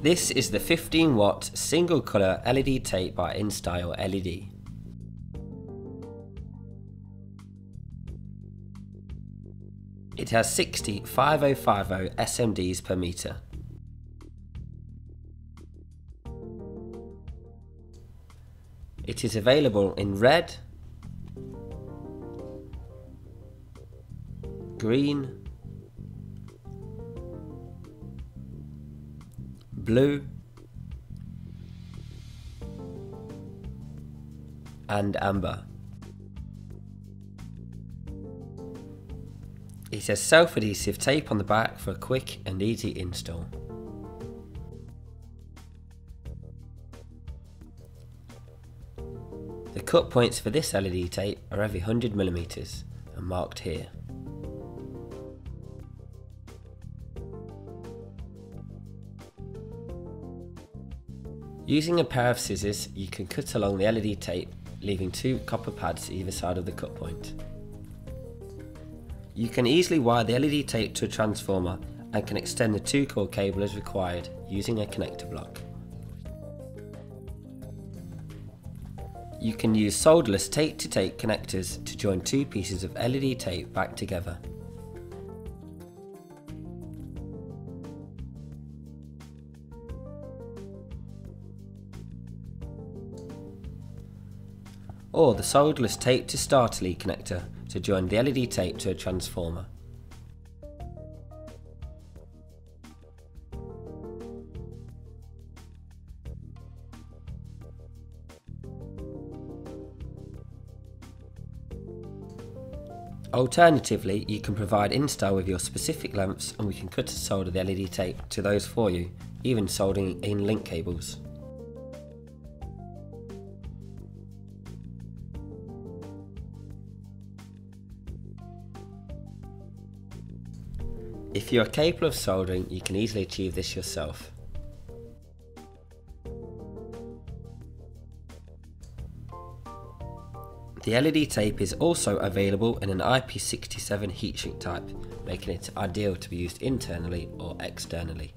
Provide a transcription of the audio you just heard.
This is the 15 watt single colour LED tape by InStyle LED. It has 60 5050 SMDs per meter. It is available in red, green, blue, and amber. It has self-adhesive tape on the back for a quick and easy install. The cut points for this LED tape are every 100mm and marked here. Using a pair of scissors, you can cut along the LED tape, leaving two copper pads either side of the cut point. You can easily wire the LED tape to a transformer and can extend the 2 core cable as required using a connector block. You can use solderless tape-to-tape connectors to join two pieces of LED tape back together. Or the solderless tape to starter lead connector to join the LED tape to a transformer. Alternatively, you can provide InStyle with your specific lamps and we can cut and solder the LED tape to those for you, even soldering in link cables. If you are capable of soldering, you can easily achieve this yourself. The LED tape is also available in an IP67 heatshrink type, making it ideal to be used internally or externally.